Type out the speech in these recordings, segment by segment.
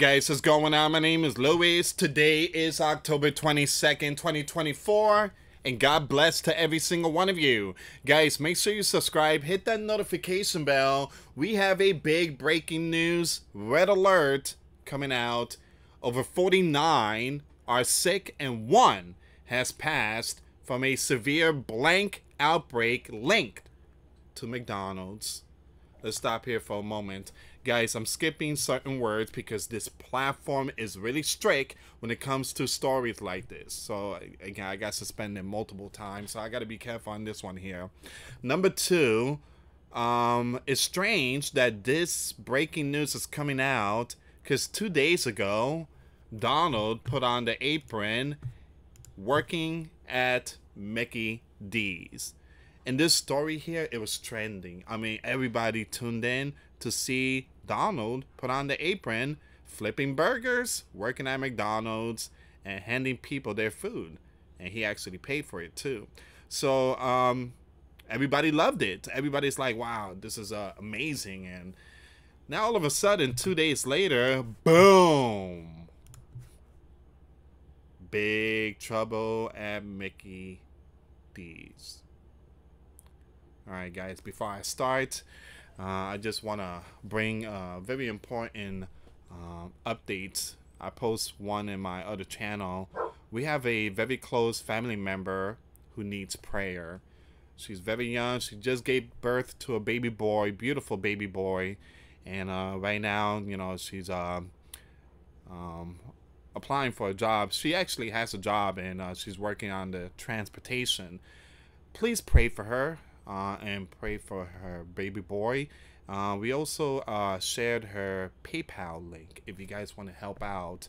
Guys, what's going on? My name is Luis. Today is October 22nd, 2024. And God bless to every single one of you. Guys, make sure you subscribe, hit that notification bell. We have a big breaking news, red alert, coming out. Over 49 are sick and one has passed from a severe blank outbreak linked to McDonald's. Let's stop here for a moment. Guys, I'm skipping certain words because this platform is really strict when it comes to stories like this. So, again, I got suspended multiple times, so I got to be careful on this one here. Number two, um, it's strange that this breaking news is coming out because two days ago, Donald put on the apron working at Mickey D's. In this story here, it was trending. I mean, everybody tuned in to see Donald put on the apron, flipping burgers, working at McDonald's, and handing people their food. And he actually paid for it too. So um, everybody loved it. Everybody's like, wow, this is uh, amazing. And now all of a sudden, two days later, boom. Big trouble at Mickey D's. Alright guys, before I start, I just want to bring uh, very important uh, updates. I post one in my other channel. We have a very close family member who needs prayer. She's very young. She just gave birth to a baby boy, beautiful baby boy. And uh, right now, you know, she's uh, um, applying for a job. She actually has a job and uh, she's working on the transportation. Please pray for her uh, and pray for her baby boy. Uh, we also uh, shared her PayPal link if you guys want to help out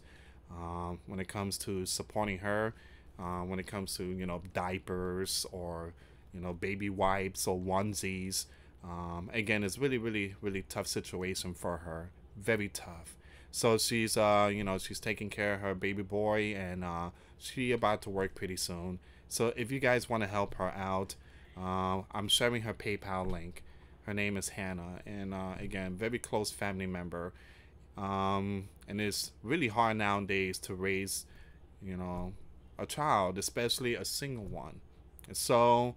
um, when it comes to supporting her, uh, when it comes to you know diapers or you know baby wipes or onesies. Um, again, it's really, really, really tough situation for her. Very tough. So she's, uh, you know, she's taking care of her baby boy, and uh, she about to work pretty soon. So if you guys want to help her out, uh, I'm sharing her PayPal link. Her name is Hannah, and uh, again, very close family member. Um, and it's really hard nowadays to raise, you know, a child, especially a single one. And so,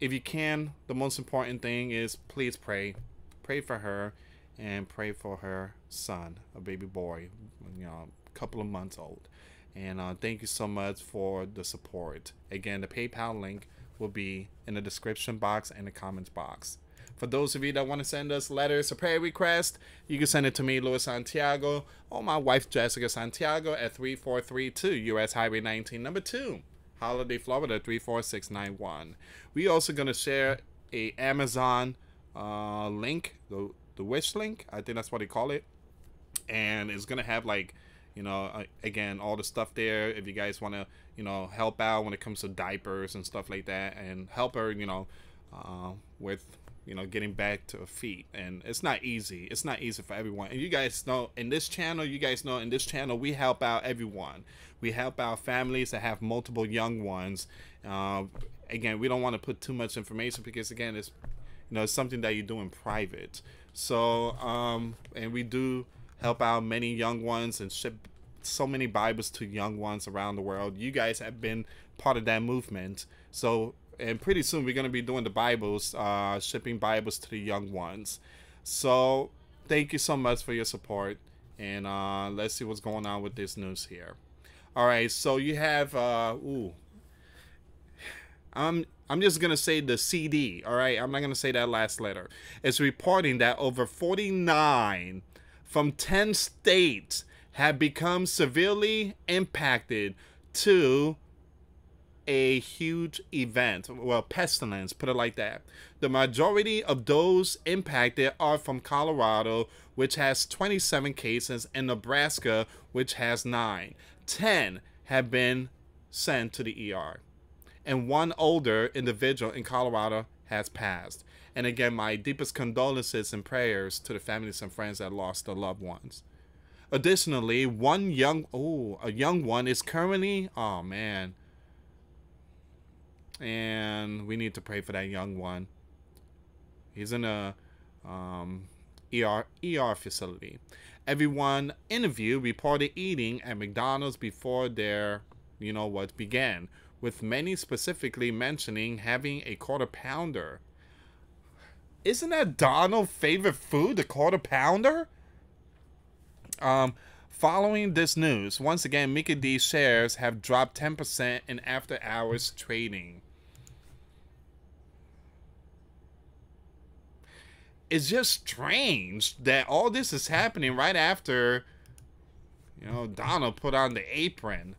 if you can, the most important thing is please pray, pray for her, and pray for her son, a baby boy, you know, a couple of months old. And uh, thank you so much for the support. Again, the PayPal link will be in the description box and the comments box. For those of you that want to send us letters or prayer requests, you can send it to me, Luis Santiago, or my wife, Jessica Santiago, at 3432 US Highway 19, number 2, Holiday, Florida, 34691. We also going to share a Amazon uh, link, the, the wish link, I think that's what they call it. And it's going to have like you know again all the stuff there if you guys want to you know help out when it comes to diapers and stuff like that and help her you know uh, with you know getting back to her feet. And it's not easy. It's not easy for everyone. And you guys know in this channel you guys know in this channel we help out everyone. We help out families that have multiple young ones. Uh, again we don't want to put too much information because again it's you know it's something that you do in private. So um and we do help out many young ones and ship so many Bibles to young ones around the world. You guys have been part of that movement. So, and pretty soon we're going to be doing the Bibles, uh, shipping Bibles to the young ones. So, thank you so much for your support. And uh, let's see what's going on with this news here. All right, so you have, uh, ooh, I'm I'm just gonna say the CD. All right, I'm not gonna say that last letter. It's reporting that over 49 from 10 states have become severely impacted to a huge event, well, pestilence, put it like that. The majority of those impacted are from Colorado, which has 27 cases, and Nebraska, which has 9. 10 have been sent to the ER. And one older individual in Colorado has passed. And again, my deepest condolences and prayers to the families and friends that lost their loved ones. Additionally, one young oh, a young one is currently oh man. And we need to pray for that young one. He's in a um, ER ER facility. Everyone interviewed reported eating at McDonald's before their, you know what, began, with many specifically mentioning having a quarter pounder. Isn't that Donald's favorite food, the quarter pounder? Um, following this news, once again, Mickey D's shares have dropped 10% in after hours trading. it's just strange that all this is happening right after, you know, Donald put on the apron.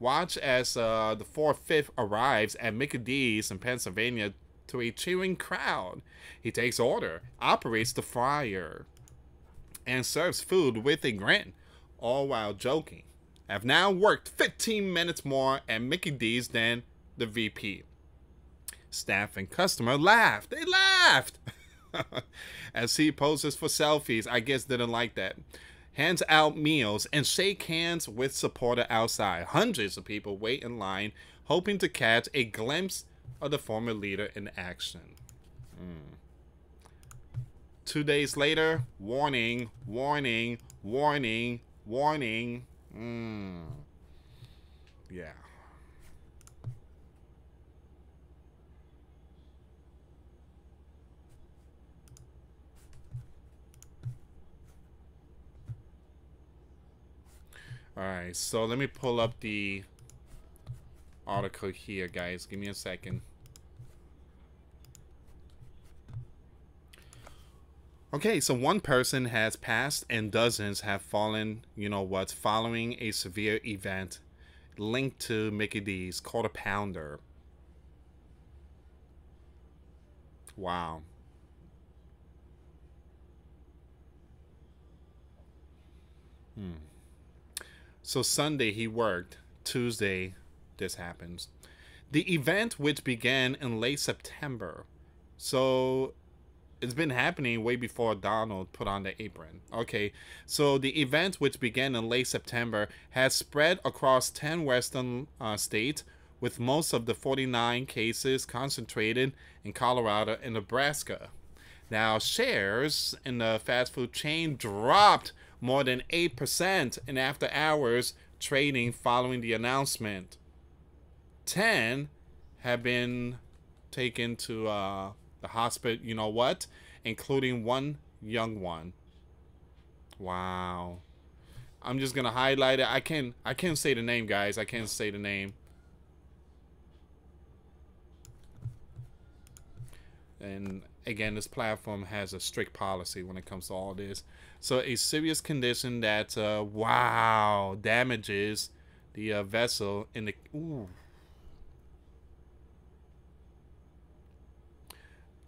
Watch as uh, the 4th 5th arrives at Mickey D's in Pennsylvania to a cheering crowd. He takes order, operates the fryer, and serves food with a grin, all while joking. I've now worked 15 minutes more at Mickey D's than the VP. Staff and customer laughed. They laughed! As he poses for selfies, I guess didn't like that. Hands out meals and shake hands with supporter outside. Hundreds of people wait in line, hoping to catch a glimpse of the former leader in action. Mm. Two days later, warning, warning, warning, warning. Mm. Yeah. Alright, so let me pull up the article here, guys. Give me a second. Okay, so one person has passed and dozens have fallen, you know what, following a severe event linked to Mickey D's quarter pounder. Wow. Hmm. So Sunday he worked. Tuesday, this happens. The event, which began in late September, so it's been happening way before Donald put on the apron. Okay, so the event, which began in late September, has spread across 10 western uh, states, with most of the 49 cases concentrated in Colorado and Nebraska. Now, shares in the fast food chain dropped more than 8% in after hours trading following the announcement. 10 have been taken to uh, the hospital, you know what? Including one young one. Wow. I'm just gonna highlight it. I can I can't say the name, guys. I can't say the name. And again, this platform has a strict policy when it comes to all this. So a serious condition that, uh, wow, damages the uh, vessel in the, ooh.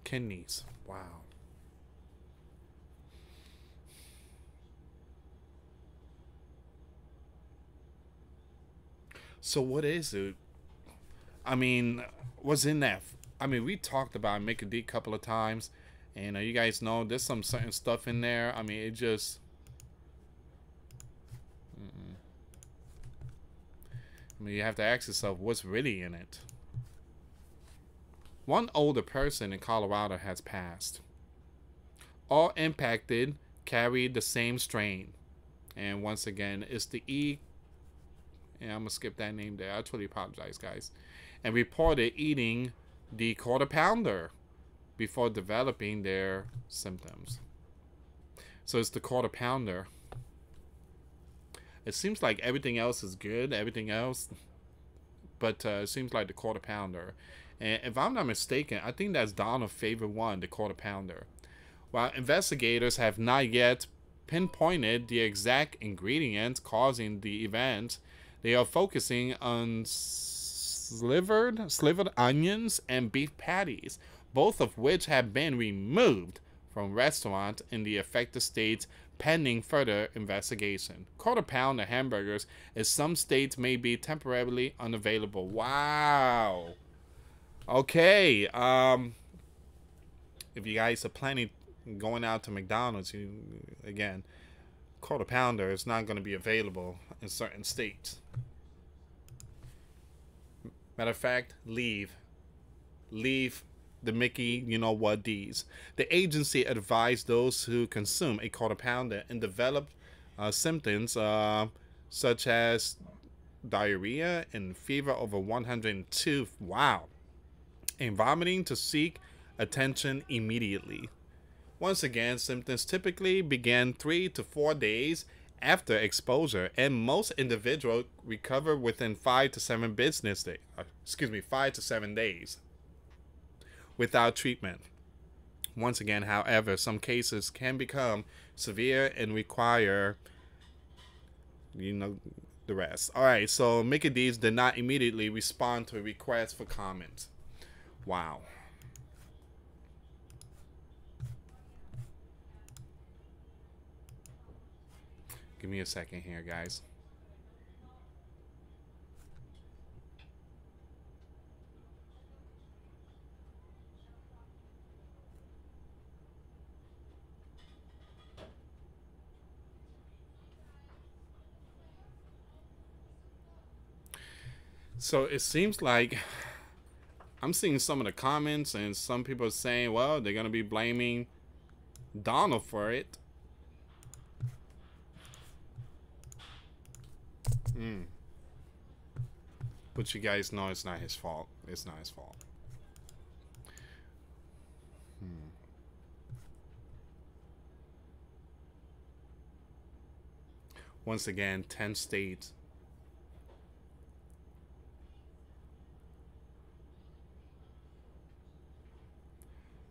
Kidneys, wow. So what is it? I mean, what's in that I mean, we talked about Mickey D a couple of times, and uh, you guys know there's some certain stuff in there. I mean, it just. I mean, you have to ask yourself what's really in it. One older person in Colorado has passed. All impacted carried the same strain. And once again, it's the E. Yeah, I'm going to skip that name there. I totally apologize, guys. And reported eating the quarter pounder before developing their symptoms. So it's the quarter pounder. It seems like everything else is good, everything else, but uh, it seems like the quarter pounder. And if I'm not mistaken, I think that's Donald's favorite one, the quarter pounder. While investigators have not yet pinpointed the exact ingredients causing the event, they are focusing on slivered, slivered onions and beef patties, both of which have been removed from restaurants in the affected states pending further investigation. Quarter pound of hamburgers in some states may be temporarily unavailable. Wow. Okay. Um, if you guys are planning going out to McDonald's, you again, quarter pounder is not going to be available in certain states. Matter of fact, leave. Leave the Mickey, you know what, D's. The agency advised those who consume a quarter pounder and develop uh, symptoms uh, such as diarrhea and fever over 102. Wow. And vomiting to seek attention immediately. Once again, symptoms typically begin three to four days after exposure, and most individuals recover within five to seven business days. Uh, excuse me, five to seven days without treatment. Once again, however, some cases can become severe and require, you know, the rest. All right, so Mickey D's did not immediately respond to a request for comment. Wow. Give me a second here, guys. So it seems like I'm seeing some of the comments, and some people saying, well, they're going to be blaming Donald for it. Hmm. But you guys know it's not his fault. It's not his fault. Hmm. Once again, 10 states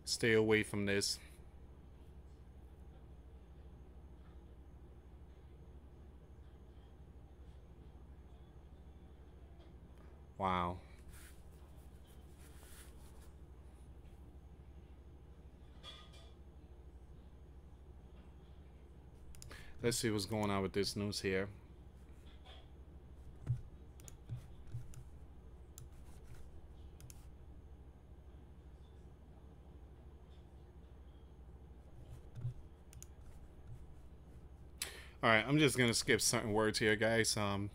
Stay away from this. Wow. Let's see what's going on with this news here. All right, I'm just gonna skip certain words here, guys. Um,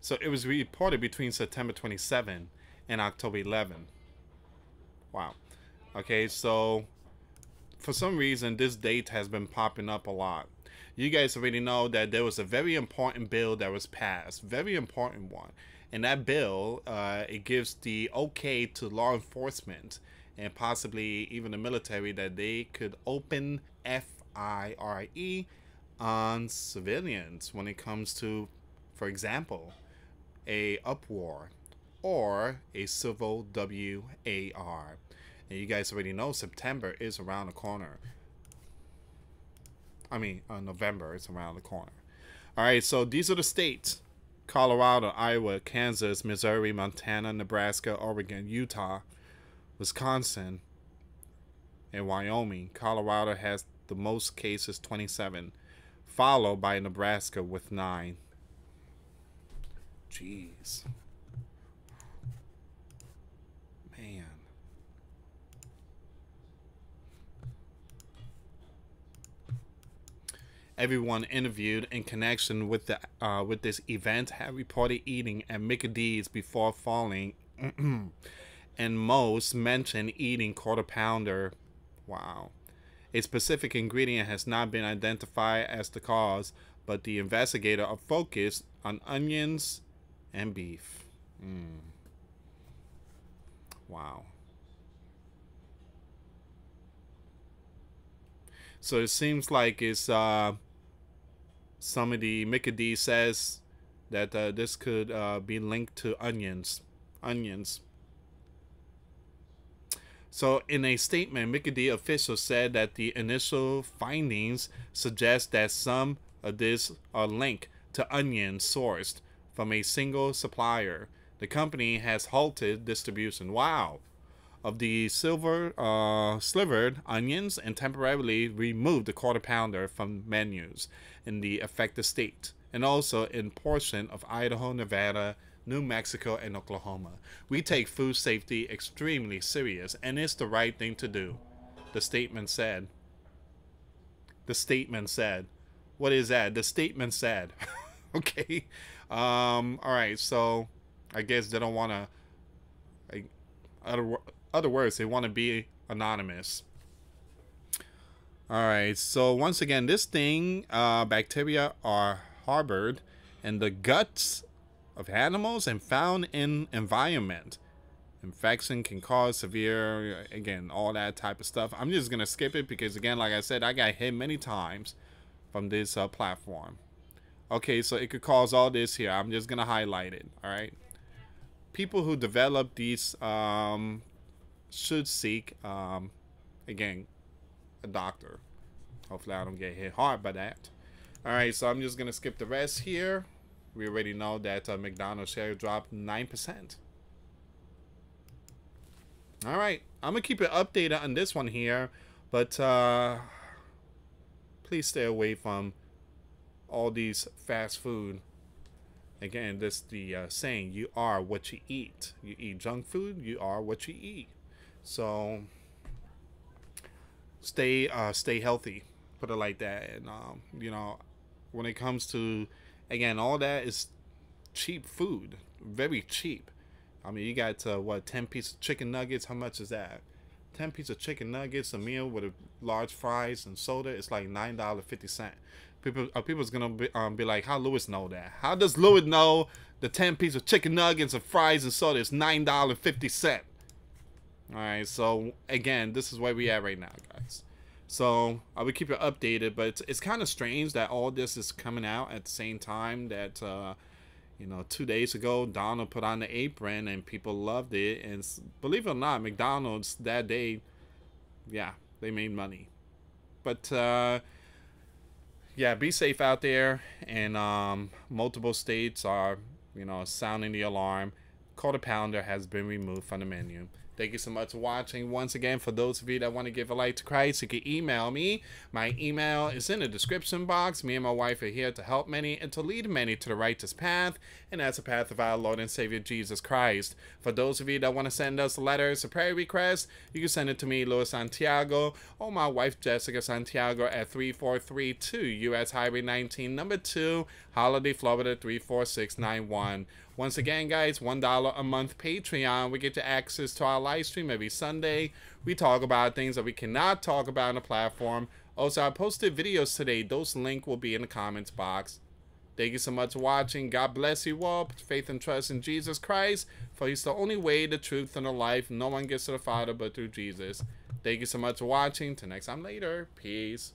so it was reported between September 27 and October 11. Wow. Okay, so for some reason this date has been popping up a lot. You guys already know that there was a very important bill that was passed, very important one. And that bill, uh, it gives the okay to law enforcement and possibly even the military that they could open F IRE on civilians when it comes to, for example, a uproar or a civil WAR. And you guys already know September is around the corner. I mean, uh, November is around the corner. All right, so these are the states Colorado, Iowa, Kansas, Missouri, Montana, Nebraska, Oregon, Utah, Wisconsin, and Wyoming. Colorado has the most cases 27, followed by Nebraska with 9. Jeez. Man. Everyone interviewed in connection with the uh, with this event had reported eating at Mickey D's before falling, and most mentioned eating quarter pounder. Wow. A specific ingredient has not been identified as the cause, but the investigator are focused on onions and beef. Mm. Wow. So it seems like it's uh, some of the Mickey D says that uh, this could uh, be linked to onions. Onions. So, in a statement, Mickey D officials said that the initial findings suggest that some of this are linked to onions sourced from a single supplier. The company has halted distribution. Wow. Of the silver uh, slivered onions and temporarily removed the quarter pounder from menus in the affected state and also in portion of Idaho, Nevada, New Mexico, and Oklahoma. We take food safety extremely serious, and it's the right thing to do, the statement said. The statement said. What is that? The statement said. okay. Um, all right, so I guess they don't want to other other words, they want to be anonymous. All right. So once again, this thing, uh, bacteria are harbored in the guts of animals and found in environment. Infection can cause severe, again, all that type of stuff. I'm just gonna skip it because again, like I said, I got hit many times from this uh, platform. Okay, so it could cause all this here. I'm just gonna highlight it. All right. People who develop these um, should seek, um, again, a doctor. Hopefully, I don't get hit hard by that. All right, so I'm just gonna skip the rest here. We already know that uh, McDonald's share dropped nine percent. All right, I'm gonna keep it updated on this one here, but uh, please stay away from all these fast food. Again, this the uh, saying: "You are what you eat." You eat junk food, you are what you eat. So stay uh, stay healthy. Put it like that, and um, you know, when it comes to again, all that is cheap food, very cheap. I mean, you got uh, what ten pieces of chicken nuggets. How much is that? Ten pieces of chicken nuggets, a meal with a large fries and soda. It's like nine dollar fifty cent. People, uh, people's gonna be, um, be like, how Lewis know that? How does Lewis know the ten pieces of chicken nuggets and fries and soda is nine dollar fifty cent? All right, so again, this is where we at right now, guys. So I will keep you updated, but it's, it's kind of strange that all this is coming out at the same time that, uh, you know, two days ago, Donald put on the apron and people loved it. And believe it or not, McDonald's that day, yeah, they made money. But, uh, yeah, be safe out there. And um, multiple states are, you know, sounding the alarm. Quarter Pounder has been removed from the menu. Thank you so much for watching. Once again, for those of you that want to give a life to Christ, you can email me. My email is in the description box. Me and my wife are here to help many and to lead many to the righteous path, and that's the path of our Lord and Savior Jesus Christ. For those of you that want to send us letters or prayer requests, you can send it to me, Luis Santiago, or my wife, Jessica Santiago, at 3432 US Highway 19, number 2, Holiday, Florida 34691. Once again, guys, $1 a month Patreon. We get to access to our live stream every Sunday. We talk about things that we cannot talk about on the platform. Also, I posted videos today. Those link will be in the comments box. Thank you so much for watching. God bless you all. Put Faith and trust in Jesus Christ. For he's the only way, the truth, and the life. No one gets to the Father but through Jesus. Thank you so much for watching. Till next time later. Peace.